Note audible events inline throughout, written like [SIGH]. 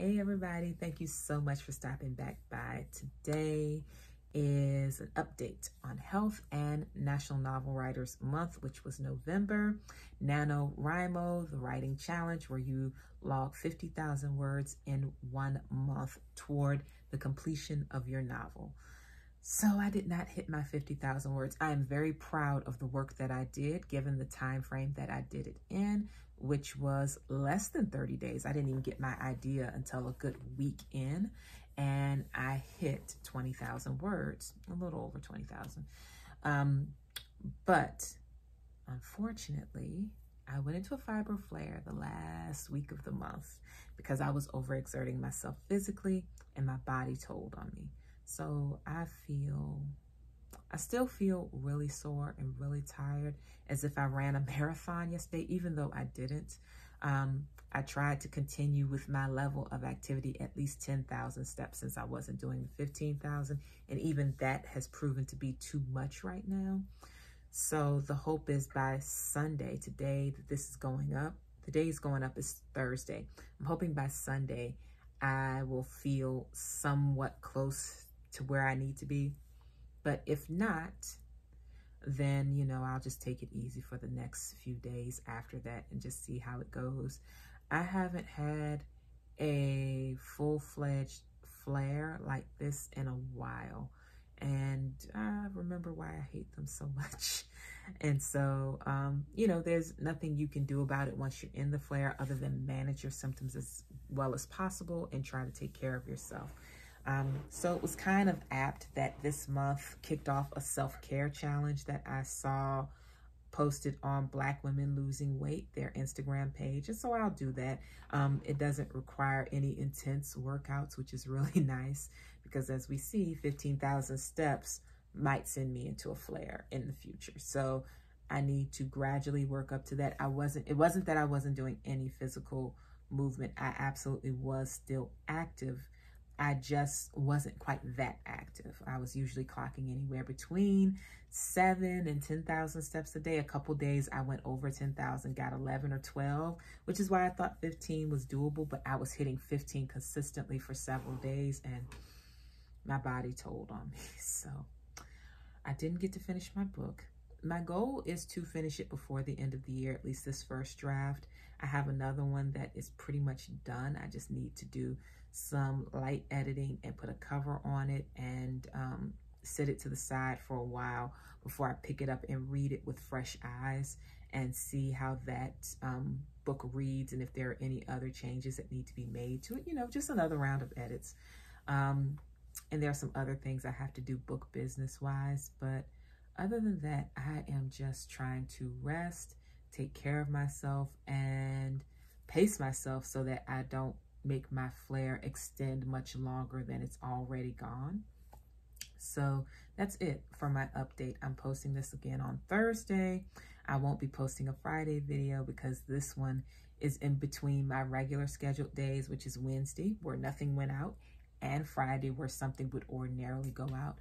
Hey everybody, thank you so much for stopping back by. Today is an update on Health and National Novel Writers Month, which was November. NaNoWriMo, the writing challenge where you log 50,000 words in one month toward the completion of your novel. So I did not hit my 50,000 words. I am very proud of the work that I did given the time frame that I did it in, which was less than 30 days. I didn't even get my idea until a good week in and I hit 20,000 words, a little over 20,000. Um, but unfortunately, I went into a fibro flare the last week of the month because I was overexerting myself physically and my body told on me. So I feel, I still feel really sore and really tired as if I ran a [LAUGHS] marathon yesterday, even though I didn't. Um, I tried to continue with my level of activity at least 10,000 steps since I wasn't doing the 15,000. And even that has proven to be too much right now. So the hope is by Sunday, today that this is going up, the day is going up is Thursday. I'm hoping by Sunday I will feel somewhat close to where I need to be. But if not, then, you know, I'll just take it easy for the next few days after that and just see how it goes. I haven't had a full-fledged flare like this in a while. And I remember why I hate them so [LAUGHS] much. And so, um, you know, there's nothing you can do about it once you're in the flare other than manage your symptoms as well as possible and try to take care of yourself. Um, so it was kind of apt that this month kicked off a self-care challenge that I saw posted on Black Women Losing Weight, their Instagram page. And so I'll do that. Um, it doesn't require any intense workouts, which is really [LAUGHS] nice because as we see, 15,000 steps might send me into a flare in the future. So I need to gradually work up to that. I wasn't, it wasn't that I wasn't doing any physical movement. I absolutely was still active I just wasn't quite that active. I was usually clocking anywhere between seven and 10,000 steps a day. A couple days I went over 10,000, got 11 or 12, which is why I thought 15 was doable, but I was hitting 15 consistently for several days and my body told on me. [LAUGHS] So I didn't get to finish my book. My goal is to finish it before the end of the year, at least this first draft. I have another one that is pretty much done. I just need to do some light editing and put a cover on it and um, set it to the side for a while before I pick it up and read it with fresh eyes and see how that um, book reads and if there are any other changes that need to be made to it. You know, just another round of edits. Um, and there are some other things I have to do book business wise, but other than that, I am just trying to rest, take care of myself, and pace myself so that I don't make my flare extend much longer than it's already gone. So that's it for my update. I'm posting this again on Thursday. I won't be posting a Friday video because this one is in between my regular scheduled days, which is Wednesday, where nothing went out, and Friday, where something would ordinarily go out.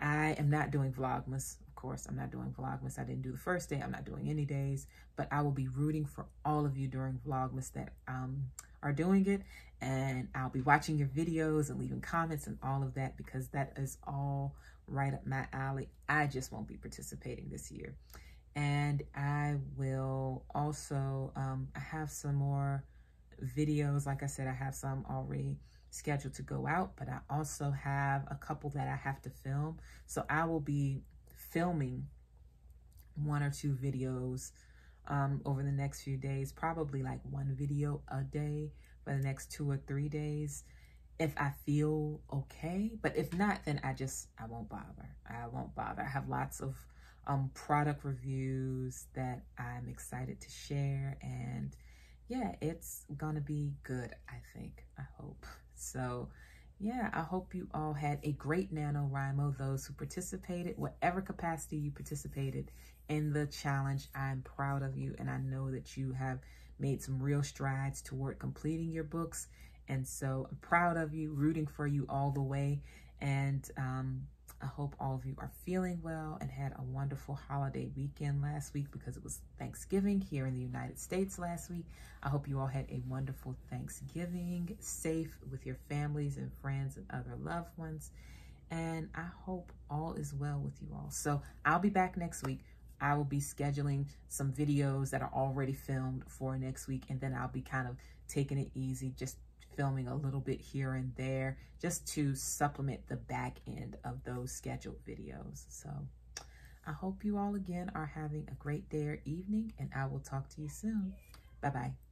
I am not doing Vlogmas. Of course, I'm not doing Vlogmas. I didn't do the first day. I'm not doing any days, but I will be rooting for all of you during Vlogmas that um, are doing it. And I'll be watching your videos and leaving comments and all of that because that is all right up my alley. I just won't be participating this year. And I will also, um, I have some more videos. Like I said, I have some already scheduled to go out, but I also have a couple that I have to film. So I will be filming one or two videos um, over the next few days, probably like one video a day for the next two or three days if I feel okay. But if not, then I just, I won't bother. I won't bother. I have lots of um, product reviews that I'm excited to share. And yeah, it's to be good, I think. I hope. [LAUGHS] So yeah, I hope you all had a great NaNoWriMo, those who participated, whatever capacity you participated in the challenge. I'm proud of you, and I know that you have made some real strides toward completing your books. And so I'm proud of you, rooting for you all the way. And um, I hope all of you are feeling well and had a wonderful holiday weekend last week because it was Thanksgiving here in the United States last week. I hope you all had a wonderful Thanksgiving, safe with your families and friends and other loved ones. And I hope all is well with you all. So I'll be back next week. I will be scheduling some videos that are already filmed for next week. And then I'll be kind of taking it easy, just filming a little bit here and there just to supplement the back end of those scheduled videos. So I hope you all again are having a great day or evening and I will talk to you soon. Bye-bye.